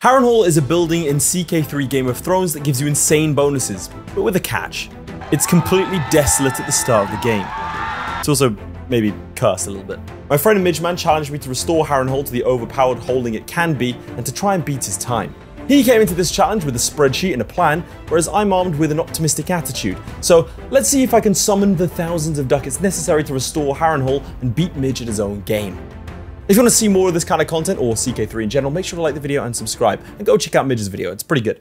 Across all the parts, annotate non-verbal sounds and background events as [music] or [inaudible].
Harrenhal is a building in CK3 Game of Thrones that gives you insane bonuses, but with a catch. It's completely desolate at the start of the game. It's also maybe cursed a little bit. My friend Midgeman challenged me to restore Harrenhal to the overpowered holding it can be and to try and beat his time. He came into this challenge with a spreadsheet and a plan, whereas I'm armed with an optimistic attitude. So let's see if I can summon the thousands of ducats necessary to restore Harrenhal and beat Midge at his own game. If you want to see more of this kind of content, or CK3 in general, make sure to like the video and subscribe. And go check out Midge's video, it's pretty good.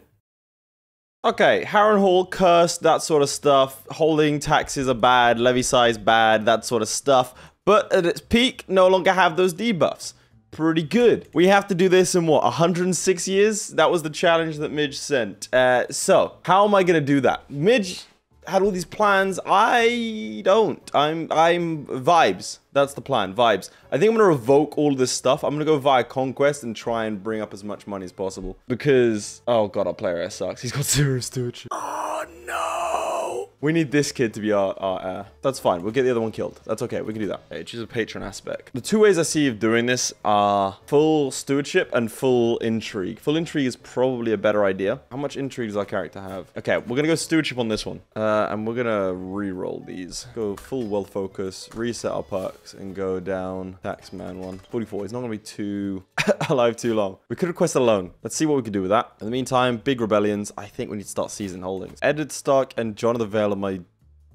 Okay, Harrenhal, cursed, that sort of stuff. Holding taxes are bad, levy size bad, that sort of stuff. But at its peak, no longer have those debuffs. Pretty good. We have to do this in what, 106 years? That was the challenge that Midge sent. Uh, so, how am I going to do that? Midge had all these plans. I don't. I'm I'm vibes. That's the plan. Vibes. I think I'm gonna revoke all this stuff. I'm gonna go via conquest and try and bring up as much money as possible. Because oh god, our player sucks. He's got [laughs] zero stewardship. Oh no. We need this kid to be our, our heir. That's fine. We'll get the other one killed. That's okay. We can do that. Okay, choose a patron aspect. The two ways I see of doing this are full stewardship and full intrigue. Full intrigue is probably a better idea. How much intrigue does our character have? Okay, we're gonna go stewardship on this one. Uh, and we're gonna re-roll these. Go full wealth focus, reset our perks, and go down taxman one. 44. He's not gonna be too [laughs] alive too long. We could request a loan. Let's see what we can do with that. In the meantime, big rebellions. I think we need to start season holdings. Eddard Stark and Jon of the Vale are my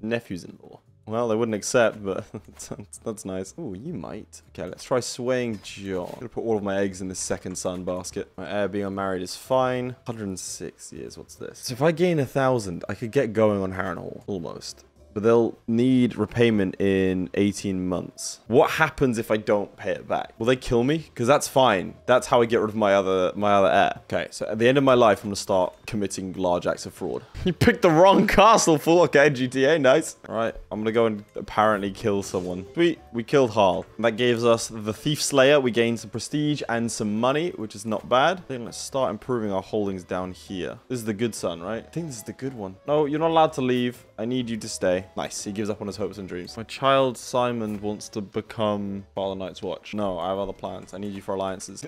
nephews-in-law. Well, they wouldn't accept, but that's, [laughs] that's nice. Oh, you might. Okay, let's try swaying Jon. I'm gonna put all of my eggs in this second son basket. My heir being unmarried is fine. 106 years, what's this? So if I gain a thousand, I could get going on Harrenhal, almost but they'll need repayment in 18 months. What happens if I don't pay it back? Will they kill me? Because that's fine. That's how I get rid of my other my other heir. Okay, so at the end of my life, I'm gonna start committing large acts of fraud. [laughs] you picked the wrong castle, fool. Okay, GTA, nice. All right, I'm gonna go and apparently kill someone. Sweet, we killed Harl. That gives us the Thief Slayer. We gained some prestige and some money, which is not bad. Then let's start improving our holdings down here. This is the good son, right? I think this is the good one. No, you're not allowed to leave. I need you to stay. Nice. He gives up on his hopes and dreams. My child Simon wants to become Father Night's Watch. No, I have other plans. I need you for alliances.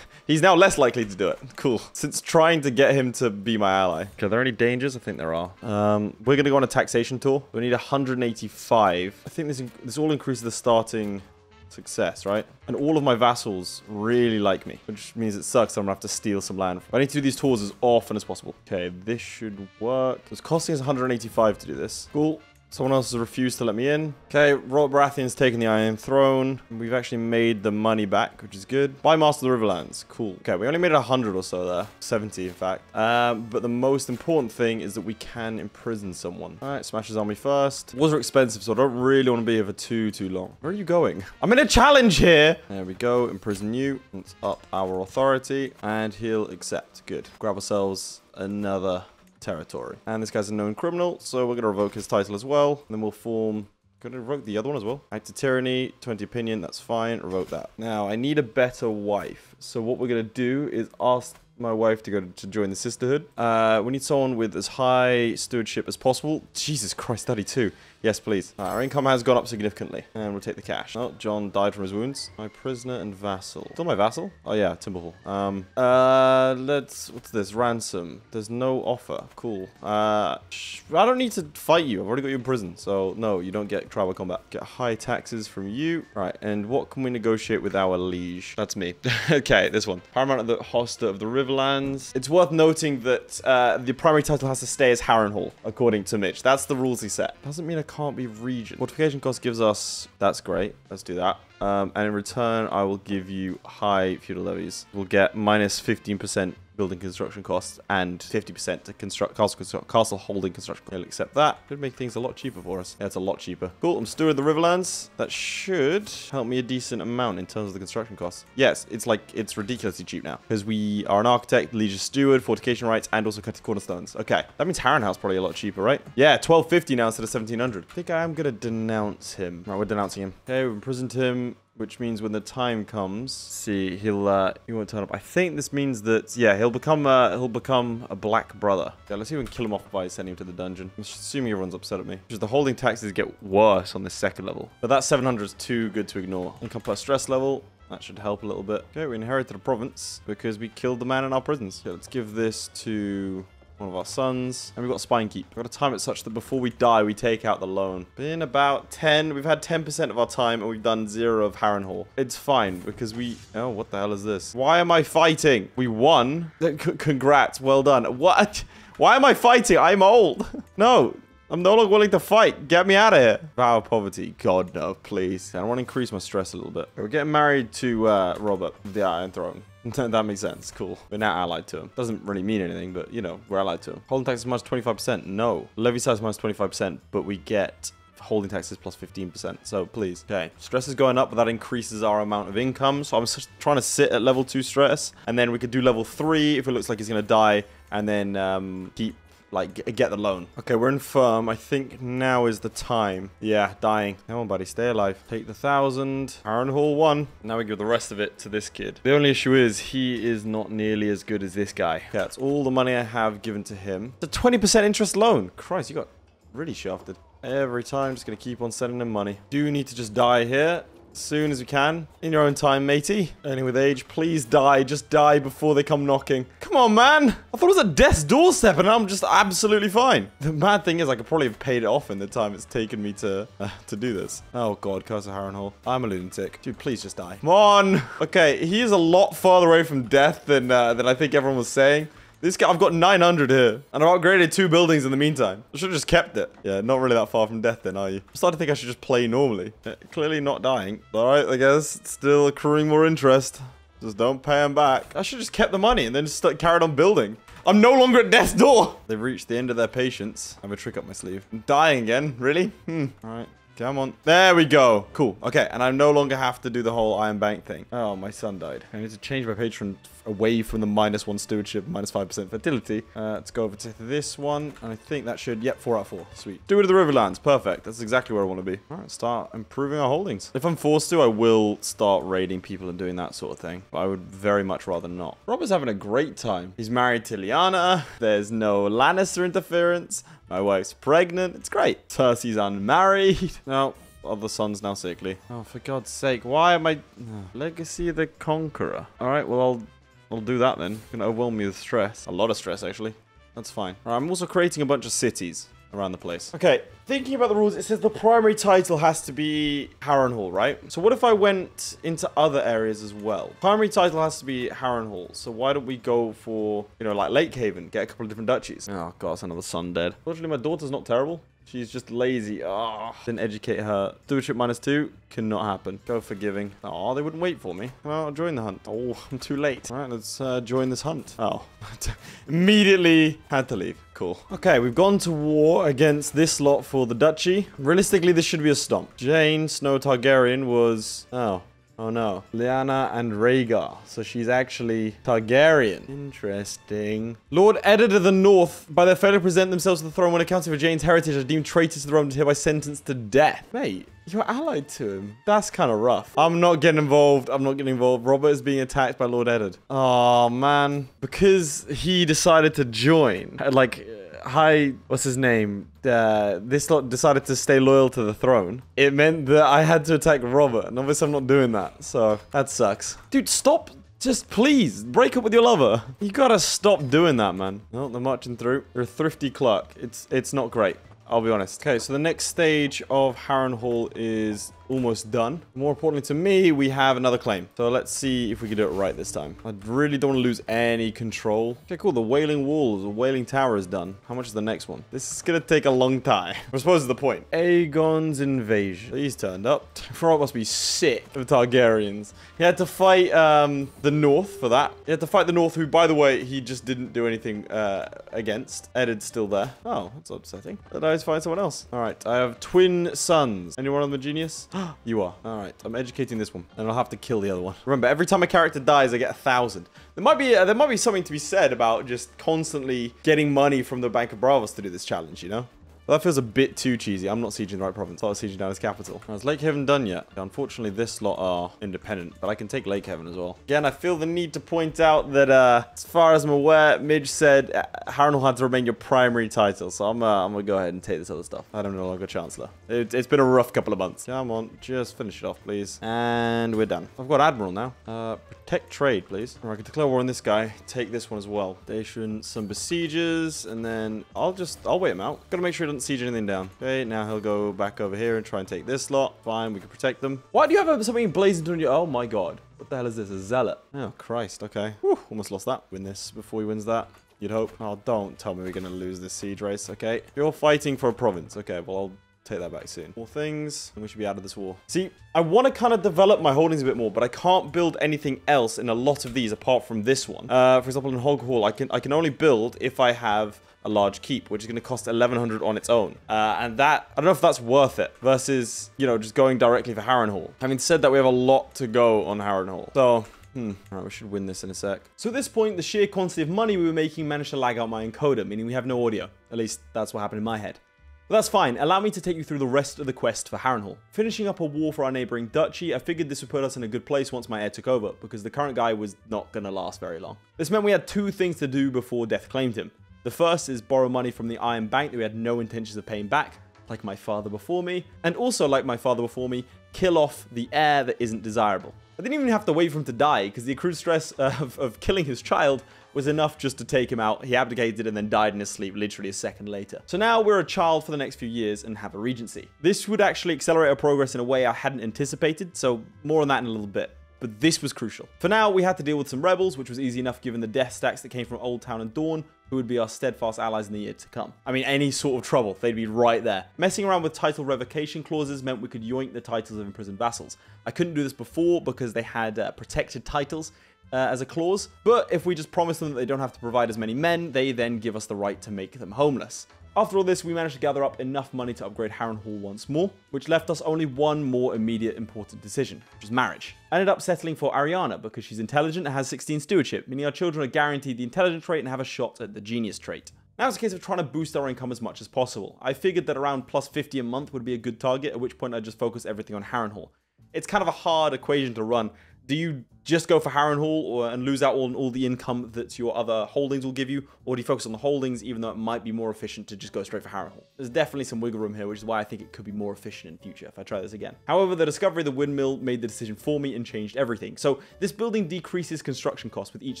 [laughs] he's now less likely to do it. Cool. Since trying to get him to be my ally. Okay, are there any dangers? I think there are. Um, we're going to go on a taxation tour. We need 185. I think this, this all increases the starting Success, right? And all of my vassals really like me, which means it sucks I'm gonna have to steal some land. I need to do these tours as often as possible. Okay, this should work. It's costing us 185 to do this. Cool. Someone else has refused to let me in. Okay, Robert Baratheon's taken the Iron Throne. We've actually made the money back, which is good. Buy Master of the Riverlands. Cool. Okay, we only made 100 or so there. 70, in fact. Um, but the most important thing is that we can imprison someone. All right, smash his army first. Wars are expensive, so I don't really want to be here for too, too long. Where are you going? I'm in a challenge here. There we go. Imprison you. Let's up our authority. And he'll accept. Good. Grab ourselves another territory. And this guy's a known criminal, so we're going to revoke his title as well. And then we'll form... To revoke the other one as well. Act of tyranny, 20 opinion, that's fine. Revoke that. Now, I need a better wife. So what we're to do is ask my wife to go to join the sisterhood. Uh, we need someone with as high stewardship as possible. Jesus Christ, 32. Yes, please. Uh, our income has gone up significantly. And we'll take the cash. Oh, John died from his wounds. My prisoner and vassal. Still my vassal? Oh, yeah, Timberhall. Um, uh, let's... What's this? Ransom. There's no offer. Cool. Uh, I don't need to fight you. I've already got you in prison. So, no, you don't get tribal combat. Get high taxes from you. Right, and what can we negotiate with our liege? That's me. [laughs] okay, this one. Paramount of the Hoster of the Riverlands. It's worth noting that uh, the primary title has to stay as Harrenhal, according to Midge. That's the rules he set. Doesn't mean I can't be region. Fortification cost gives us... That's great. Let's do that. Um, and in return, I will give you high feudal levies. We'll get minus 15% building construction costs and 50% to construct castle, castle holding construction. He'll accept that. Could make things a lot cheaper for us. Yeah, it's a lot cheaper. Cool. I'm steward of the Riverlands. That should help me a decent amount in terms of the construction costs. Yes, it's like, it's ridiculously cheap now because we are an architect, liege steward, fortification rights, and also cutting cornerstones. Okay. That means Harrenhal's probably a lot cheaper, right? Yeah, 1250 now instead of 1700. I think I am going to denounce him. Right, we're denouncing him. Okay, we've imprisoned him which means when the time comes, see, he'll uh, he won't turn up. I think this means that yeah, he'll become uh, he'll become a black brother. Yeah, let's see if we can kill him off by sending him to the dungeon. I'm assuming everyone's upset at me. Because the holding taxes get worse on this second level, but that 700 is too good to ignore. Income plus stress level. That should help a little bit. Okay, we inherited a province because we killed the man in our prisons. Okay, let's give this to one of our sons. And we've got Spine Keep. We've got to time it such that before we die, we take out the loan. Been about 10. We've had 10% of our time and we've done zero of Harrenhal. It's fine because we... Oh, what the hell is this? Why am I fighting? We won. C [laughs] congrats. Well done. What? Why am I fighting? I'm old. [laughs] no. I'm no longer willing to fight. Get me out of here. Of poverty. God, no, please. I want to increase my stress a little bit. We're getting married to uh, Robert, the Iron Throne. [laughs] that makes sense. Cool. We're now allied to him. Doesn't really mean anything, but, you know, we're allied to him. Holding taxes minus 25%. No. Levy size minus 25%, but we get holding taxes plus 15%. So please. Okay. Stress is going up, but that increases our amount of income. So I'm trying to sit at level 2 stress. And then we could do level 3 if it looks like he's going to die. And then um, keep like get the loan. Okay, we're in firm. I think now is the time. Yeah, dying. Come on, buddy, stay alive. Take the thousand. Harrenhal won. Now we give the rest of it to this kid. The only issue is he is not nearly as good as this guy. Yeah, that's all the money I have given to him. It's a 20% interest loan. Christ, you got really shafted. Every time, just gonna keep on sending him money. Do need to just die here soon as we can. In your own time, matey. Earning with age, please die. Just die before they come knocking. Come on, man. I thought it was a death's doorstep and I'm just absolutely fine. The bad thing is I could probably have paid it off in the time it's taken me to uh, to do this. Oh, God. Curse of Harrenhal. I'm a lunatic. Dude, please just die. Come on. Okay, he is a lot farther away from death than, uh, than I think everyone was saying. This guy, I've got 900 here. And I've upgraded two buildings in the meantime. I should have just kept it. Yeah, not really that far from death then, are you? I'm starting to think I should just play normally. Yeah, clearly not dying. All right, I guess. Still accruing more interest. Just don't pay him back. I should just kept the money and then just carried on building. I'm no longer at death's door. They've reached the end of their patience. I have a trick up my sleeve. I'm dying again. Really? Hmm. All right. Come on. There we go. Cool. Okay, and I no longer have to do the whole Iron Bank thing. Oh, my son died. I need to change my patron away from the minus one stewardship, minus 5% fertility. Uh, let's go over to this one. And I think that should, yep, 4 out of 4. Sweet. Do it to the Riverlands. Perfect. That's exactly where I want to be. All right, start improving our holdings. If I'm forced to, I will start raiding people and doing that sort of thing. But I would very much rather not. Robert's having a great time. He's married to Lyanna. There's no Lannister interference. My wife's pregnant. It's great. Cersei's unmarried. [laughs] No, other son's now sickly. Oh, for God's sake. Why am I... [sighs] Legacy of the Conqueror. All right, well, I'll, I'll do that then. It's going to overwhelm me with stress. A lot of stress, actually. That's fine. I'm also creating a bunch of cities around the place. Okay, thinking about the rules, it says the primary title has to be Harrenhal, right? So what if I went into other areas as well? Primary title has to be Harrenhal, so why don't we go for, you know, like Lake Haven, get a couple of different duchies? Oh god, it's another son dead. Fortunately, my daughter's not terrible. She's just lazy. Oh, didn't educate her. Stewardship minus two cannot happen. Go forgiving. Oh, they wouldn't wait for me. Well, I'll join the hunt. Oh, [laughs] I'm too late. All right, let's uh, join this hunt. Oh, [laughs] immediately had to leave. Cool. Okay, we've gone to war against this lot for the duchy. Realistically, this should be a stomp. Jeyne Snow Targaryen was... Oh, Oh no. Lyanna and Rhaegar. So she's actually Targaryen. Interesting. Lord Eddard of the North, by their failure to present themselves to the throne when accounting for Jeyne's heritage, are deemed traitors to the realm and hereby sentenced to death. Mate, you're allied to him. That's kind of rough. I'm not getting involved. I'm not getting involved. Robert is being attacked by Lord Eddard. Oh, man. Because he decided to join. Like hi, what's his name? Uh, this lot decided to stay loyal to the throne. It meant that I had to attack Robert, and obviously I'm not doing that, so that sucks. Dude, stop. Just please, break up with your lover. You gotta stop doing that, man. No, they're marching through. You're a thrifty clerk. It's it's not great. I'll be honest. Okay, so the next stage of Harrenhal is almost done. More importantly to me, we have another claim. So let's see if we can do it right this time. I really don't want to lose any control. Okay, cool. The Wailing Walls, the Wailing Tower is done. How much is the next one? This is going to take a long time. [laughs] I suppose is the point. Aegon's invasion. He's turned up. [laughs] Frog must be sick of Targaryens. He had to fight um, the North for that. He had to fight the North, who, by the way, he just didn't do anything uh, against. Eddard's still there. Oh, that's upsetting. But I find someone else. All right, I have twin sons. Anyone on the genius? [gasps] you are. All right. I'm educating this one, and I'll have to kill the other one. Remember, every time a character dies, I get a thousand. There might be uh, there might be something to be said about just constantly getting money from the Bank of Braavos to do this challenge. You know. That feels a bit too cheesy. I'm not sieging the right province. I was sieging down his capital. Now, Lake Haven done yet? Unfortunately, this lot are independent, but I can take Lake Haven as well. Again, I feel the need to point out that, uh, as far as I'm aware, Midge said uh, Harrenhal had to remain your primary title, so I'm, uh, I'm gonna go ahead and take this other stuff. I don't know longer Chancellor. It, has been a rough couple of months. Come on, just finish it off, please. And we're done. I've got Admiral now. Uh, protect trade, please. All right, I can declare war on this guy. Take this one as well. Station some besiegers, and then I'll just, I'll wait him out. Gotta make sure doesn't siege anything down. Okay, now he'll go back over here and try and take this lot. Fine, we can protect them. Why do you have something blazing on your... Oh my god. What the hell is this? A zealot? Oh, Christ. Okay. Whew, almost lost that. Win this before he wins that. You'd hope. Oh, don't tell me we're going to lose this siege race. Okay. You're fighting for a province. Okay, well, I'll take that back soon. More things, and we should be out of this war. See, I want to kind of develop my holdings a bit more, but I can't build anything else in a lot of these apart from this one. Uh, for example, in Hog Hall, I can I can only build if I have a large keep, which is going to cost 1100 on its own. Uh, and that, I don't know if that's worth it versus, you know, just going directly for Harrenhal. Having said that, we have a lot to go on Harrenhal. So, Hmm. All right, we should win this in a sec. So at this point, the sheer quantity of money we were making managed to lag out my encoder, meaning we have no audio. At least that's what happened in my head. But that's fine, allow me to take you through the rest of the quest for Harrenhal. Finishing up a war for our neighbouring duchy, I figured this would put us in a good place once my heir took over, because the current guy was not going to last very long. This meant we had two things to do before death claimed him. The first is borrow money from the Iron Bank that we had no intentions of paying back, like my father before me, and also like my father before me, kill off the heir that isn't desirable. I didn't even have to wait for him to die, because the accrued stress [laughs] of, of killing his child was enough just to take him out. He abdicated and then died in his sleep literally a second later. So now we're a child for the next few years and have a regency. This would actually accelerate our progress in a way I hadn't anticipated, so more on that in a little bit but this was crucial. For now, we had to deal with some rebels, which was easy enough given the death stacks that came from Oldtown and Dorne, who would be our steadfast allies in the year to come. I mean, any sort of trouble, they'd be right there. Messing around with title revocation clauses meant we could yoink the titles of imprisoned vassals. I couldn't do this before because they had uh, protected titles, uh, as a clause, but if we just promise them that they don't have to provide as many men, they then give us the right to make them homeless. After all this, we managed to gather up enough money to upgrade Harrenhal once more, which left us only one more immediate important decision, which was marriage. I ended up settling for Ariana because she's intelligent and has 16 stewardship, meaning our children are guaranteed the intelligent trait and have a shot at the genius trait. Now it's a case of trying to boost our income as much as possible. I figured that around plus 50 a month would be a good target, at which point I'd just focus everything on Harrenhal. It's kind of a hard equation to run, do you just go for Harrenhal or, and lose out on all the income that your other holdings will give you? Or do you focus on the holdings even though it might be more efficient to just go straight for Harrenhal? There's definitely some wiggle room here, which is why I think it could be more efficient in future if I try this again. However, the discovery of the windmill made the decision for me and changed everything. So this building decreases construction costs with each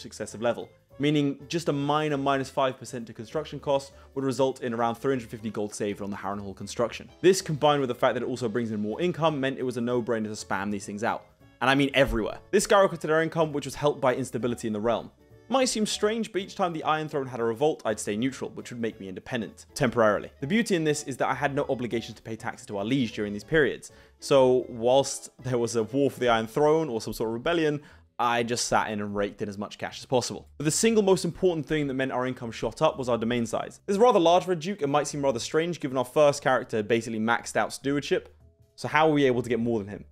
successive level, meaning just a minor minus 5% to construction costs would result in around 350 gold saved on the Harrenhal construction. This combined with the fact that it also brings in more income meant it was a no-brainer to spam these things out and I mean everywhere. This skyrocketed our income, which was helped by instability in the realm. Might seem strange, but each time the Iron Throne had a revolt, I'd stay neutral, which would make me independent, temporarily. The beauty in this is that I had no obligations to pay taxes to our liege during these periods. So whilst there was a war for the Iron Throne or some sort of rebellion, I just sat in and raked in as much cash as possible. But the single most important thing that meant our income shot up was our domain size. This is rather large for a duke and might seem rather strange given our first character basically maxed out stewardship. So how were we able to get more than him?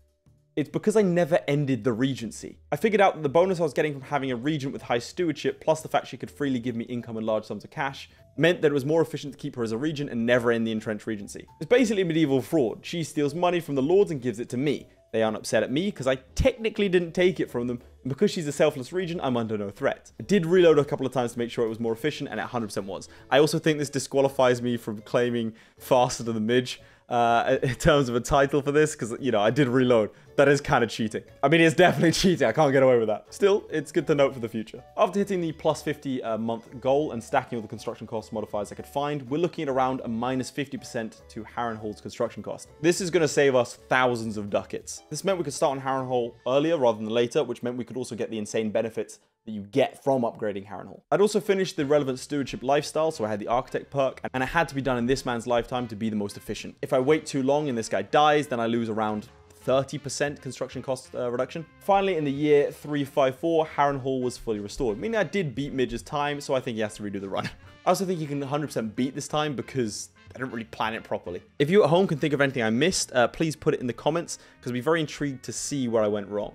It's because I never ended the regency. I figured out that the bonus I was getting from having a regent with high stewardship, plus the fact she could freely give me income and large sums of cash, meant that it was more efficient to keep her as a regent and never end the entrenched regency. It's basically medieval fraud. She steals money from the lords and gives it to me. They aren't upset at me because I technically didn't take it from them, and because she's a selfless regent, I'm under no threat. I did reload a couple of times to make sure it was more efficient, and it 100% was. I also think this disqualifies me from claiming faster than the Midge, uh, [laughs] in terms of a title for this because, you know, I did reload. That is kind of cheating. I mean, it's definitely [laughs] cheating. I can't get away with that. Still, it's good to note for the future. After hitting the plus 50 uh, month goal and stacking all the construction cost modifiers I could find, we're looking at around a minus 50% to Harrenhal's construction cost. This is going to save us thousands of ducats. This meant we could start on Harrenhal earlier rather than later, which meant we could also get the insane benefits that you get from upgrading Harrenhal. I'd also finished the relevant stewardship lifestyle, so I had the architect perk, and it had to be done in this man's lifetime to be the most efficient. If I wait too long and this guy dies, then I lose around 30% construction cost uh, reduction. Finally, in the year 354, Harrenhal was fully restored, meaning I did beat Midge's time, so I think he has to redo the run. [laughs] I also think you can 100% beat this time because I didn't really plan it properly. If you at home can think of anything I missed, uh, please put it in the comments because I'd be very intrigued to see where I went wrong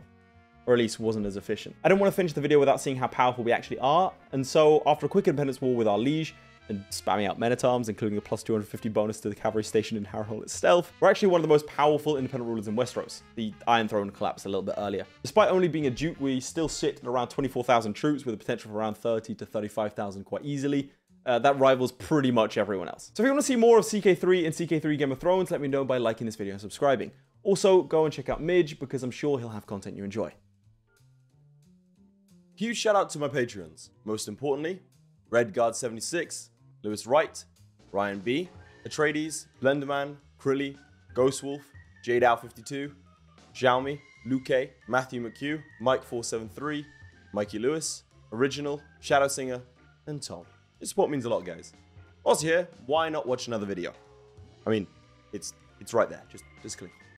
or at least wasn't as efficient. I don't want to finish the video without seeing how powerful we actually are, and so after a quick independence war with our liege, and spamming out men at arms, including a plus 250 bonus to the cavalry station in Harrenhal itself, we're actually one of the most powerful independent rulers in Westeros. The Iron Throne collapsed a little bit earlier. Despite only being a duke, we still sit at around 24,000 troops with a potential for around 30 to 35,000 quite easily. Uh, that rivals pretty much everyone else. So if you want to see more of CK3 and CK3 Game of Thrones, let me know by liking this video and subscribing. Also, go and check out Midge because I'm sure he'll have content you enjoy. Huge shout out to my Patreons. Most importantly, Redguard76, Lewis Wright, Ryan B, Atreides, Blenderman, Crilly, Ghostwolf, JdoW52, Sjalmi, Luke, Matthew McHugh, Mike473, Mikey Lewis, Original, Shadow Singer, and Tom. Your support means a lot, guys. Also here, why not watch another video? I mean, it's it's right there. Just just click.